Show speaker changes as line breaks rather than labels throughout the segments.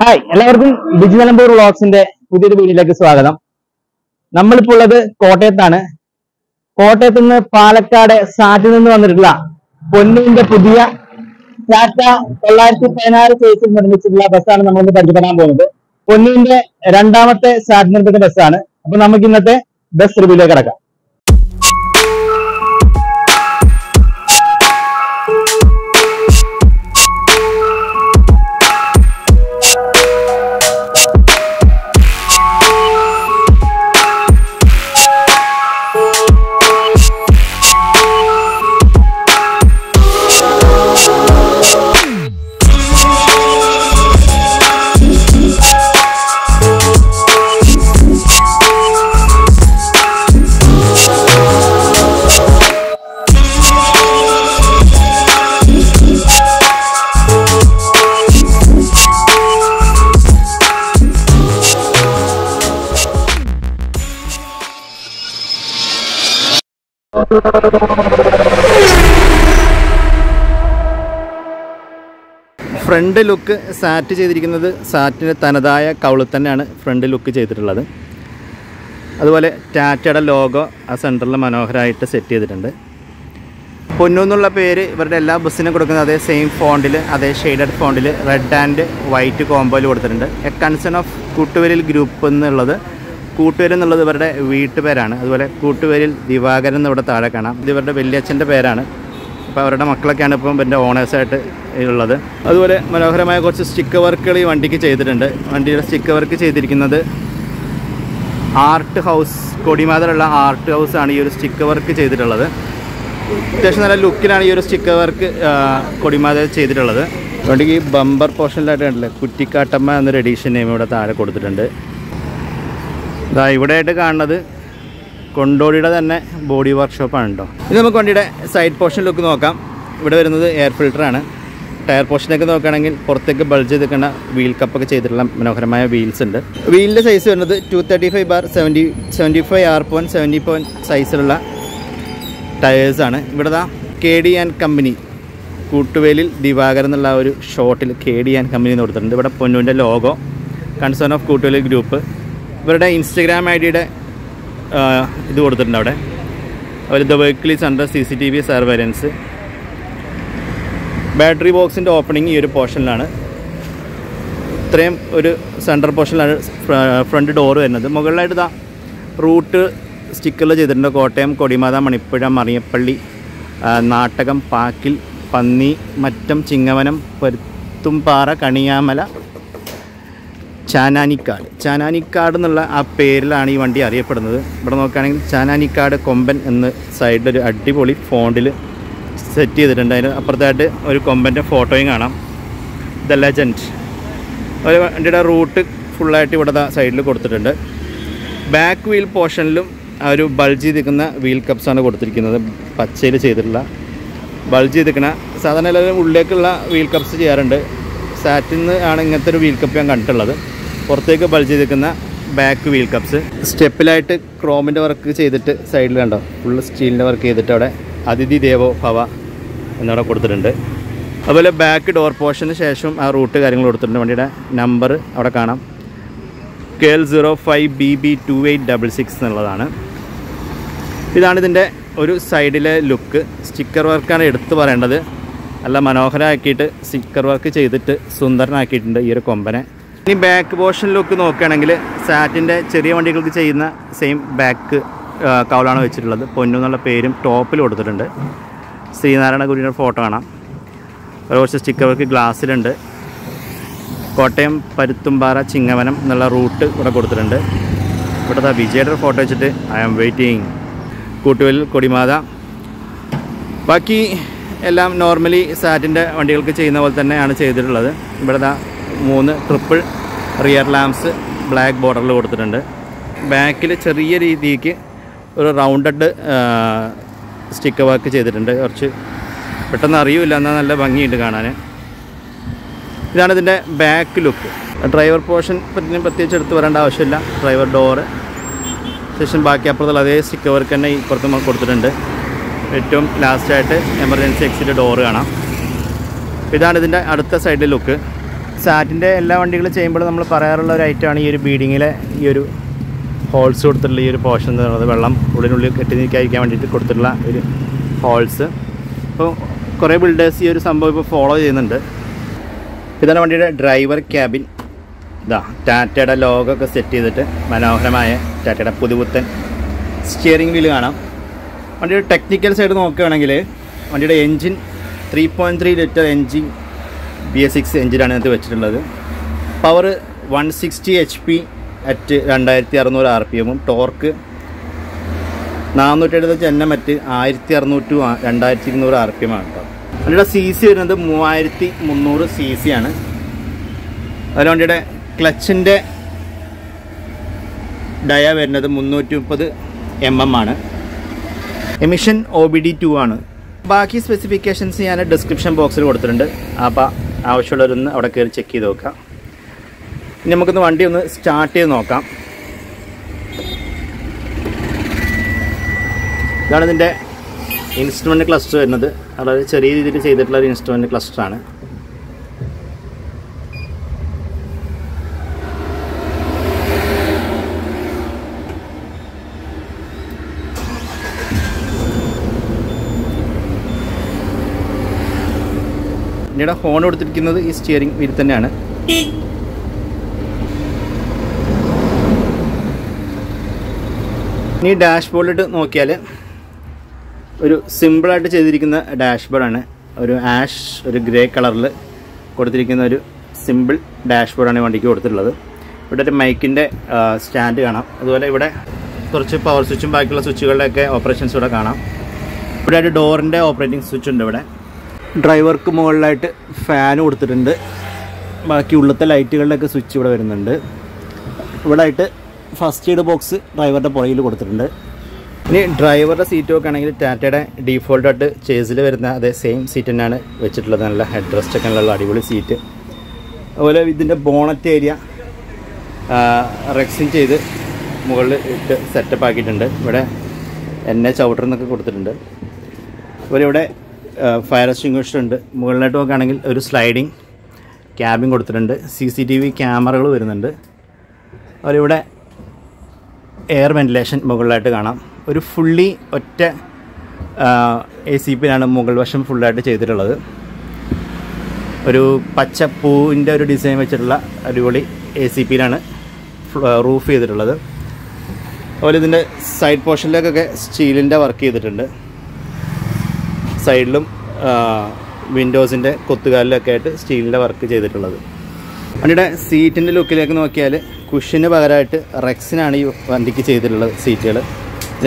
Hi എല്ലാവർക്കും ബിജി നിലമ്പൂർ വ്ളോഗ്സിന്റെ പുതിയൊരു വീഡിയോയിലേക്ക് സ്വാഗതം. നമ്മളിപ്പോൾ ഉള്ളത് കോട്ടയത്താണ്. കോട്ടയത്ത് നിന്ന് പാലക്കാട് സാറ്റിൽ നിന്ന് വന്നിട്ടുള്ള പൊന്നിന്റെ പുതിയ ടാറ്റ തൊള്ളായിരത്തി പതിനാറ് സൈസിൽ നിർമ്മിച്ചിട്ടുള്ള ബസ്സാണ് നമ്മളിന്ന് പരിചയപ്പെടാൻ പോകുന്നത്. പൊന്നിന്റെ രണ്ടാമത്തെ സാറ്റ് നിർമ്മിച്ച ബസ്സാണ്. അപ്പൊ നമുക്ക് ഇന്നത്തെ ബസ് റിവ്യൂലേക്ക് കിടക്കാം.
ഫ്രണ്ട് ലുക്ക് സാറ്റ് ചെയ്തിരിക്കുന്നത് സാറ്റിന്റെ തനതായ കൗളിൽ തന്നെയാണ് ഫ്രണ്ട് ലുക്ക് ചെയ്തിട്ടുള്ളത്. അതുപോലെ ടാറ്റയുടെ ലോഗോ ആ സെന്ററിൽ മനോഹരമായിട്ട് സെറ്റ് ചെയ്തിട്ടുണ്ട്. പൊന്നു എന്നുള്ള പേര് ഇവരുടെ എല്ലാ ബസ്സിനും കൊടുക്കുന്നത് അതേ സെയിം ഫോണ്ടിൽ അതേ ഷെയ്ഡഡ് ഫോണ്ടിൽ റെഡ് ആൻഡ് വൈറ്റ് കോമ്പോയിൽ കൊടുത്തിട്ടുണ്ട്. എ കൺസേൺ ഓഫ് കൂട്ടുവരിൽ ഗ്രൂപ്പ് എന്നുള്ളത് കൂട്ടുവരിൽ എന്നുള്ളത് ഇവരുടെ വീട്ടുപേരാണ്. അതുപോലെ കൂട്ടുപേരിൽ ദിവാകരൻ എന്ന് ഇവിടെ താഴെ കാണാം. ഇത് ഇവരുടെ വലിയച്ഛന്റെ പേരാണ്. അപ്പോൾ അവരുടെ മക്കളൊക്കെയാണ് ഇപ്പം എന്റെ ഓണേഴ്സായിട്ട് ഉള്ളത്. അതുപോലെ മനോഹരമായ കുറച്ച് സ്റ്റിക്കർ വർക്കുകൾ ഈ വണ്ടിക്ക് ചെയ്തിട്ടുണ്ട്. വണ്ടിയുടെ സ്റ്റിക്കർ വർക്ക് ചെയ്തിരിക്കുന്നത് ആർട്ട് ഹൗസ് കൊടിമാതലുള്ള ആർട്ട് ഹൗസാണ് ഈ ഒരു സ്റ്റിക്കർ വർക്ക് ചെയ്തിട്ടുള്ളത്. അത്യാവശ്യം നല്ല ലുക്കിലാണ് ഈ ഒരു സ്റ്റിക്കർ വർക്ക് കൊടിമാത ചെയ്തിട്ടുള്ളത്. വണ്ടിക്ക് ഈ ബമ്പർ പോർഷനിലായിട്ട് കണ്ടില്ലേ? കുറ്റിക്കാട്ടമ്മ എന്നൊരു എഡീഷൻ നെയിം ഇവിടെ താഴെ കൊടുത്തിട്ടുണ്ട്. ഇതാ ഇവിടെയായിട്ട് കാണുന്നത് കൊണ്ടോടിയുടെ തന്നെ ബോഡി വർക്ക്ഷോപ്പാണ് കേട്ടോ ഇത് നമുക്ക് വണ്ടിയുടെ സൈഡ് പോർഷൻ ലുക്ക് നോക്കാം. ഇവിടെ വരുന്നത് എയർ ഫിൽറ്ററാണ് ടയർ പോർഷനൊക്കെ നോക്കുകയാണെങ്കിൽ പുറത്തേക്ക് ബൾജ് ചെയ്ത് നിൽക്കുന്ന വീൽ കപ്പൊക്കെ ചെയ്തിട്ടുള്ള മനോഹരമായ വീൽസ് ഉണ്ട്. വീലിന്റെ സൈസ് വരുന്നത് two thirty five bar seventy seventy five R point seventy point സൈസിലുള്ള ടയേഴ്സാണ് ഇവിടെ ദാ കെ ഡി ആൻഡ് കമ്പനി കൂട്ടുവേലിൽ ദിവാകർ എന്നുള്ള ഒരു ഷോട്ടിൽ കെ ഡി ആൻഡ് കമ്പനി എന്ന് കൊടുത്തിട്ടുണ്ട്. ഇവിടെ പൊന്നുവിന്റെ logo concern of Koottuveli group ഇവരുടെ ഇൻസ്റ്റഗ്രാം ഐ ഡിയുടെ ഇത് കൊടുത്തിട്ടുണ്ട് അവിടെ. അവർ the vehicle is under C C T V surveillance battery ബോക്സിന്റെ ഓപ്പണിംഗ് ഈ ഒരു പോർഷനിലാണ് ഇത്രയും ഒരു സെൻട്രൽ പോർഷനിലാണ് ഫ്രണ്ട് ഡോർ വരുന്നത്. മുകളിലായിട്ട് ഇതാ റൂട്ട് സ്റ്റിക്കറിൽ ചെയ്തിട്ടുണ്ട്. കോട്ടയം കൊടിമാത മണിപ്പുഴ മറിയപ്പള്ളി നാട്ടകം പാക്കിൽ പന്നി മറ്റം ചിങ്ങവനം പരുത്തുംപാറ കണിയാമല ചാനാനിക്കാട്. ചാനാനിക്കാട് എന്നുള്ള ആ പേരിലാണ് ഈ വണ്ടി അറിയപ്പെടുന്നത്. ഇവിടെ നോക്കുകയാണെങ്കിൽ ചാനാനിക്കാട് കൊമ്പൻ എന്ന് സൈഡിലൊരു അടിപൊളി ഫോണ്ടിൽ സെറ്റ് ചെയ്തിട്ടുണ്ട്. അതിന് അപ്പുറത്തായിട്ട് ഒരു കൊമ്പന്റെ ഫോട്ടോയും കാണാം. ദ ലെജൻഡ് ഒരു വണ്ടിയുടെ റൂട്ട് ഫുള്ളായിട്ട് ഇവിടെ സൈഡിൽ കൊടുത്തിട്ടുണ്ട്. ബാക്ക് വീൽ പോർഷനിലും ആ ഒരു ബൾജ് ചെയ്തിരിക്കുന്ന വീൽ കപ്സാണ് കൊടുത്തിരിക്കുന്നത്. പച്ചയിൽ ചെയ്തിട്ടുള്ള ബൾജ് ചെയ്തിരിക്കുന്ന സാധാരണ എല്ലാവരും ഉള്ളിലേക്കുള്ള വീൽ കപ്സ് ചെയ്യാറുണ്ട്. സാറ്റിൽ നിന്ന് ആണ് ഇങ്ങനത്തെ ഒരു വീൽ കപ്പ് ഞാൻ കണ്ടിട്ടുള്ളത്. പുറത്തേക്ക് ബൾജ് ചെയ്തിരിക്കുന്ന ബാക്ക് വീൽ കപ്സ് സ്റ്റെപ്പിലായിട്ട് ക്രോമിന്റെ വർക്ക് ചെയ്തിട്ട് സൈഡിൽ കണ്ടോ? ഫുൾ സ്റ്റീലിന്റെ വർക്ക് ചെയ്തിട്ട് അവിടെ അതിഥി ദേവോ ഭവ എന്നവിടെ കൊടുത്തിട്ടുണ്ട്. അതുപോലെ ബാക്ക് ഡോർ പോർഷന് ശേഷം ആ റൂട്ട് കാര്യങ്ങൾ കൊടുത്തിട്ടുണ്ട്. വണ്ടിയുടെ നമ്പർ അവിടെ കാണാം. K L zero five B B two eight double six എന്നുള്ളതാണ്. ഇതാണ് ഇതിന്റെ ഒരു സൈഡിലെ ലുക്ക് സ്റ്റിക്കർ വർക്കാണ് എടുത്തു പറയേണ്ടത്. നല്ല മനോഹരമാക്കിയിട്ട് സ്റ്റിക്കർ വർക്ക് ചെയ്തിട്ട് സുന്ദരനാക്കിയിട്ടുണ്ട് ഈ ഒരു കൊമ്പനെ. ഇനി ബാക്ക് പോർഷൻ ലുക്ക് നോക്കുകയാണെങ്കിൽ സാറ്റിന്റെ ചെറിയ വണ്ടികൾക്ക് ചെയ്യുന്ന സെയിം ബാക്ക് കൗളാണ് വെച്ചിട്ടുള്ളത്. പൊന്നു എന്നുള്ള പേരും ടോപ്പിൽ കൊടുത്തിട്ടുണ്ട്. ശ്രീനാരായണ ഗുരുവിന്റെ ഫോട്ടോ കാണാം. റോസ് സ്റ്റിക്കർ ഗ്ലാസ്സിലുണ്ട് കോട്ടയം പരുത്തുംപാറ ചിങ്ങവനം എന്നുള്ള റൂട്ട് ഇവിടെ കൊടുത്തിട്ടുണ്ട്. ഇവിടുത്തെ വിജയുടെ ഫോട്ടോ വെച്ചിട്ട് ഐ ആം വെയിറ്റിംഗ് കൂട്ടുവലിൽ കൊടിമാത. ബാക്കി എല്ലാം നോർമലി സാറ്റിന്റെ വണ്ടികൾക്ക് ചെയ്യുന്ന പോലെ തന്നെയാണ് ചെയ്തിട്ടുള്ളത്. ഇവിടെ ദാ മൂന്ന് ട്രിപ്പിൾ റിയർ ലാംപ്സ് ബ്ലാക്ക് ബോർഡറിൽ കൊടുത്തിട്ടുണ്ട്. ബാക്കിൽ ചെറിയ രീതിക്ക് ഒരു റൗണ്ടഡ് സ്റ്റിക്ക് വർക്ക് ചെയ്തിട്ടുണ്ട്. കുറച്ച് പെട്ടെന്ന് അറിയില്ല എന്നാൽ നല്ല ഭംഗിയുണ്ട് കാണാൻ ഇതാണ് ഇതിന്റെ ബാക്ക് ലുക്ക് ഡ്രൈവർ പോർഷൻ പറ്റി പ്രത്യേകിച്ച് എടുത്ത് വരേണ്ട ആവശ്യമില്ല. ഡ്രൈവർ ഡോറ് ശേഷം ബാക്കി അപ്പുറത്തുള്ള അതേ സ്റ്റിക്ക് വർക്ക് തന്നെ ഇപ്പുറത്ത് കൊടുത്തിട്ടുണ്ട്. ഏറ്റവും ലാസ്റ്റായിട്ട് എമർജൻസി എക്സിറ്റ് ഡോറ് കാണാം. ഇതാണ് ഇതിന്റെ അടുത്ത സൈഡിൽ ലുക്ക് സാറ്റിന്റെ എല്ലാ വണ്ടികളും ചെയ്യുമ്പോൾ നമ്മൾ പറയാറുള്ള ഒരു ഐറ്റമാണ് ഈ ഒരു ബീഡിങ്ങിലെ ഈ ഒരു ഹോൾസ് കൊടുത്തിട്ടുള്ള ഈ ഒരു പോർഷൻ എന്ന് പറയുന്നത്. വെള്ളം ഉള്ളിനുള്ളിൽ കെട്ടി നിൽക്കാതിരിക്കാൻ വേണ്ടിയിട്ട് കൊടുത്തിട്ടുള്ള ഒരു ഹോൾസ്. അപ്പോൾ കുറേ ബിൽഡേഴ്സ് ഈ ഒരു സംഭവം ഇപ്പോൾ ഫോളോ ചെയ്യുന്നുണ്ട്. ഇതാണ് വണ്ടിയുടെ ഡ്രൈവർ ക്യാബിൻ ഇതാ ടാറ്റയുടെ ലോഗൊക്കെ സെറ്റ് ചെയ്തിട്ട് മനോഹരമായ ടാറ്റയുടെ പുതുപുത്തൻ സ്റ്റിയറിംഗ് വീൽ കാണാം. വണ്ടിയുടെ ടെക്നിക്കൽ സൈഡ് നോക്കുകയാണെങ്കിൽ വണ്ടിയുടെ engine three point three litre engine B S six എൻജിനാണ് ഇതിനകത്ത് വെച്ചിട്ടുള്ളത്. Power one sixty H P at രണ്ടായിരത്തി അറുന്നൂറ് ആർ പി എമ്മും ടോർക്ക് നാനൂറ്റി എഴുപത്തഞ്ച് എൻ എം അറ്റ് ആയിരത്തി അറുന്നൂറ്റി രണ്ടായിരത്തി ഇരുന്നൂറ് ആർ പി എം ആണ് കേട്ടോ വണ്ടിയുടെ സി സി വരുന്നത് മൂവായിരത്തി മുന്നൂറ് സി സി ആണ്. അതിൽ വണ്ടിയുടെ ക്ലച്ചിന്റെ ഡയ വരുന്നത് മുന്നൂറ്റി മുപ്പത് എം എം ആണ്. Emission O B D two ആണ്. ബാക്കി സ്പെസിഫിക്കേഷൻസ് ഞാൻ ഡിസ്ക്രിപ്ഷൻ ബോക്സിൽ കൊടുത്തിട്ടുണ്ട്. അപ്പോൾ ആവശ്യമുള്ളവരൊന്ന് അവിടെ കയറി ചെക്ക് ചെയ്ത് നോക്കാം. ഇനി നമുക്കൊന്ന് വണ്ടി ഒന്ന് സ്റ്റാർട്ട് ചെയ്ത് നോക്കാം. ഇതാണ് ഇതിന്റെ ഇൻസ്ട്രുമെന്റ് ക്ലസ്റ്റർ വരുന്നത്. വളരെ ചെറിയ രീതിയിൽ ചെയ്തിട്ടുള്ള ഒരു ഇൻസ്ട്രുമെന്റ് ക്ലസ്റ്ററാണ് വണ്ടിയുടെ ഹോൺ കൊടുത്തിരിക്കുന്നത് ഈ സ്റ്റിയറിംഗ് വീൽ തന്നെയാണ്. ഇനി ഡാഷ് ബോർഡിലിട്ട് നോക്കിയാൽ ഒരു സിമ്പിളായിട്ട് ചെയ്തിരിക്കുന്ന ഡാഷ് ബോർഡാണ് ഒരു ആഷ് ഒരു ഗ്രേ കളറിൽ കൊടുത്തിരിക്കുന്ന ഒരു സിമ്പിൾ ഡാഷ് ബോർഡാണ് ഈ വണ്ടിക്ക് കൊടുത്തിട്ടുള്ളത്. ഇവിടെ ഒരു മൈക്കിന്റെ സ്റ്റാൻഡ് കാണാം. അതുപോലെ ഇവിടെ കുറച്ച് പവർ സ്വിച്ചും ബാക്കിയുള്ള സ്വിച്ചുകളുടെയൊക്കെ ഓപ്പറേഷൻസ് ഇവിടെ കാണാം. ഇവിടെ ഒരു ഡോറിന്റെ ഓപ്പറേറ്റിംഗ് സ്വിച്ച് ഉണ്ട് ഇവിടെ. ഡ്രൈവർക്ക് മുകളിലായിട്ട് ഫാൻ കൊടുത്തിട്ടുണ്ട്. ബാക്കി ഉള്ളത്തെ ലൈറ്റുകളുടെയൊക്കെ സ്വിച്ച് ഇവിടെ വരുന്നുണ്ട്. ഇവിടെ ആയിട്ട് ഫസ്റ്റ് എയ്ഡ് ബോക്സ് ഡ്രൈവറുടെ പുറകിൽ കൊടുത്തിട്ടുണ്ട്. ഇനി ഡ്രൈവറുടെ സീറ്റ് നോക്കുകയാണെങ്കിൽ ടാറ്റയുടെ ഡീഫോൾട്ടായിട്ട് ചേസിൽ വരുന്ന അതേ സെയിം സീറ്റ് തന്നെയാണ് വെച്ചിട്ടുള്ളത്. നല്ല ഹെഡ് റെസ്റ്റ് ഒക്കെ ഉള്ള അടിപൊളി സീറ്റ് അതുപോലെ ഇതിന്റെ ബോണറ്റ് ഏരിയ റെക്സിങ് ചെയ്ത് മുകളിൽ ഇട്ട് സെറ്റപ്പ് ആക്കിയിട്ടുണ്ട്. ഇവിടെ എന്നെ ചവിട്ടർ എന്നൊക്കെ കൊടുത്തിട്ടുണ്ട്. അതുപോലെ ഇവിടെ ഫയർ എക്സ്റ്റിംഗ്വിഷർ ഉണ്ട്. മുകളിലോട്ട് നോക്കുകയാണെങ്കിൽ ഒരു സ്ലൈഡിങ് ക്യാബിൻ കൊടുത്തിട്ടുണ്ട്. സി സി ടി വി ക്യാമറകൾ വരുന്നുണ്ട്. ഇവിടെ എയർ വെന്റിലേഷൻ മുകളിലായിട്ട് കാണാം. ഒരു ഫുള്ളി ഒറ്റ എ സി പിയിലാണ് മുകൾ വശം ഫുള്ളായിട്ട് ചെയ്തിട്ടുള്ളത്. ഒരു പച്ച പൂവിന്റെ ഒരു ഡിസൈൻ വെച്ചിട്ടുള്ള അടിപൊളി എ സി പിയിലാണ് റൂഫ് ചെയ്തിട്ടുള്ളത്. അതുപോലെ ഇതിന്റെ സൈഡ് പോർഷനിലേക്കൊക്കെ സ്റ്റീലിന്റെ വർക്ക് ചെയ്തിട്ടുണ്ട്. സൈഡിലും വിൻഡോസിന്റെ കൊത്തുകാലിലൊക്കെ ആയിട്ട് സ്റ്റീലിന്റെ വർക്ക് ചെയ്തിട്ടുള്ളത്. വണ്ടിയുടെ സീറ്റിന്റെ ലുക്കിലേക്ക് നോക്കിയാൽ കുഷിന് പകരമായിട്ട് റെക്സിനാണ് ഈ വണ്ടിക്ക് ചെയ്തിട്ടുള്ളത് സീറ്റുകൾ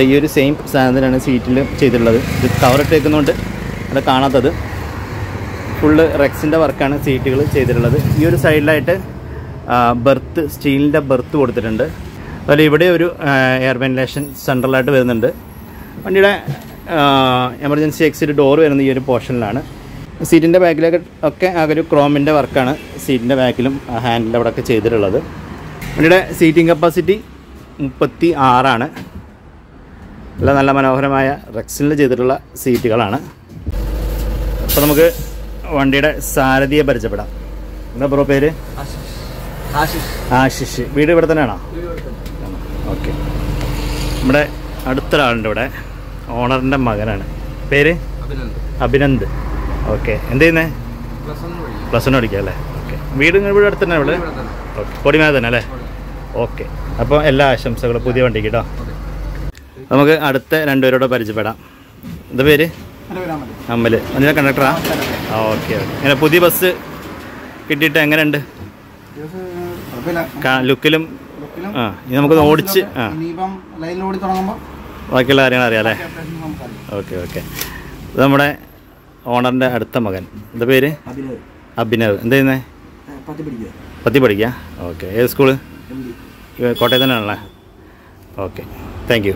ഈ ഒരു സെയിം സാധനത്തിനാണ് സീറ്റിൽ ചെയ്തിട്ടുള്ളത്. ഇത് കവറിട്ടേക്കുന്നതുകൊണ്ട് അത് കാണാത്തത്. ഫുള്ള് റെക്സിന്റെ വർക്കാണ് സീറ്റുകൾ ചെയ്തിട്ടുള്ളത്. ഈ ഒരു സൈഡിലായിട്ട് ബെർത്ത് സ്റ്റീലിന്റെ ബെർത്ത് കൊടുത്തിട്ടുണ്ട്. അതുപോലെ ഇവിടെ ഒരു എയർ വെന്റിലേഷൻ സെൻട്രലായിട്ട് വരുന്നുണ്ട്. വണ്ടിയുടെ എമർജൻസി എക്സിറ്റ് ഡോർ വരുന്ന ഈ ഒരു പോർഷനിലാണ് സീറ്റിന്റെ ബാക്കിലൊക്കെ ഒക്കെ ആ ഒരു ക്രോമിന്റെ വർക്കാണ് സീറ്റിന്റെ ബാക്കിലും ഹാൻഡിൽ അവിടെ ഒക്കെ ചെയ്തിട്ടുള്ളത്. വണ്ടിയുടെ സീറ്റിംഗ് കപ്പാസിറ്റി മുപ്പത്തി ആറാണ് എല്ലാം നല്ല മനോഹരമായ റെക്സിനിൽ ചെയ്തിട്ടുള്ള സീറ്റുകളാണ് അപ്പോൾ നമുക്ക് വണ്ടിയുടെ സാരഥിയെ പരിചയപ്പെടാം. എന്താ ബ്രോ പേര്? ആശിഷ്. വീട് ഇവിടെ തന്നെയാണോ? ഓക്കെ. നമ്മുടെ അടുത്തൊരാളുണ്ട് ഇവിടെ. ഓണറിന്റെ മകനാണ്. പേര്? അഭിനന്ദ്. ഓക്കെ. എന്ത് ചെയ്യുന്നേ? പ്ലസ് വൺ പഠിക്കുക അല്ലേ? ഓക്കെ. വീട് ഇവിടെ അടുത്ത് തന്നെ ഇവിടെ ഓക്കെ. കൊടിമേല തന്നെ അല്ലേ? ഓക്കെ. അപ്പോൾ എല്ലാ ആശംസകളും പുതിയ വണ്ടിക്ക് കേട്ടോ. നമുക്ക് അടുത്ത രണ്ടുപേരോട് പരിചയപ്പെടാം. എന്താ പേര്? അമ്മൽ അതിന്റെ കണ്ടക്ടറാ? ആ ഓക്കെ ഓക്കെ. ഇങ്ങനെ പുതിയ ബസ് കിട്ടിയിട്ട് എങ്ങനെയുണ്ട്? ലുക്കിലും ആ ഇനി നമുക്ക് ഓടിച്ച് ആ. ബാക്കിയുള്ള കാര്യങ്ങൾ അറിയാം അല്ലേ ഓക്കെ ഓക്കെ. ഇത് നമ്മുടെ ഓണറിന്റെ അടുത്ത മകൻ. എന്താ പേര്? അഭിനവ്. എന്താ
പിടിക്കുക
പത്തി പഠിക്കുക. ഓക്കെ. ഏത് സ്കൂൾ? കോട്ടയത്ത് തന്നെയാണല്ലേ? ഓക്കെ. Thank you.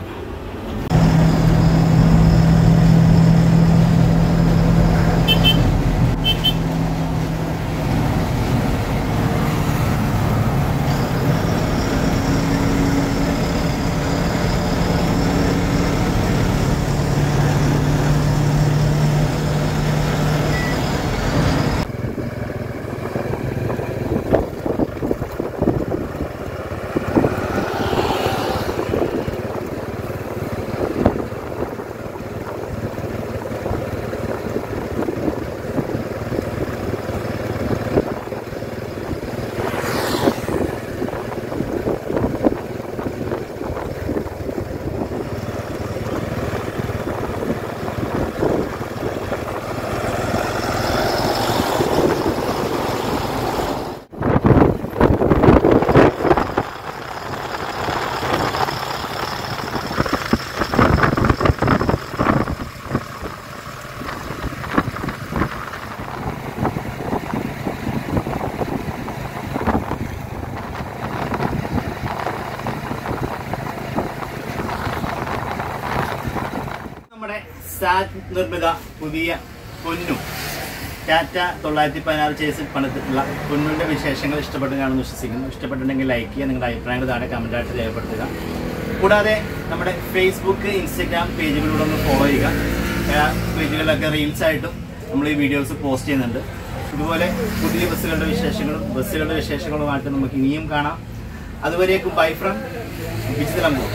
സാറ്റ് നിർമ്മിത പുതിയ പൊന്നു. ടാറ്റ തൊള്ളായിരത്തി പതിനാറ് ചേസിൽ പണിതിട്ടുള്ള പൊന്നുവിന്റെ വിശേഷങ്ങൾ ഇഷ്ടപ്പെടുകയാണെന്ന് വിശ്വസിക്കുന്നു. ഇഷ്ടപ്പെട്ടിട്ടുണ്ടെങ്കിൽ ലൈക്ക് ചെയ്യുക നിങ്ങളുടെ അഭിപ്രായങ്ങൾ താഴെ കമന്റായിട്ട് രേഖപ്പെടുത്തുക. കൂടാതെ നമ്മുടെ ഫേസ്ബുക്ക് ഇൻസ്റ്റഗ്രാം പേജുകളിലൂടെ ഒന്ന് ഫോളോ ചെയ്യുക. പേജുകളിലൊക്കെ റീൽസ് ആയിട്ടും നമ്മൾ ഈ വീഡിയോസ് പോസ്റ്റ് ചെയ്യുന്നുണ്ട്. ഇതുപോലെ പുതിയ ബസ്സുകളുടെ വിശേഷങ്ങളും ബസ്സുകളുടെ വിശേഷങ്ങളുമായിട്ട് നമുക്ക് ഇനിയും കാണാം. അതുവരേക്കും ബൈ ഫ്രം വിജിതലമ്പൂർ